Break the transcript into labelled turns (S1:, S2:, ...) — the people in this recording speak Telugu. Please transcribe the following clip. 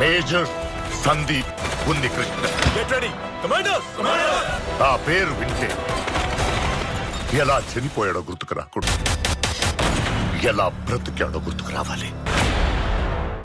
S1: మేజర్ సందీప్ ఉంది కృష్ణ ఆ పేరు వింటే ఎలా చనిపోయాడో గుర్తుకు రాకూడదు. ఎలా బ్రతికాడో గుర్తుకు రావాలి.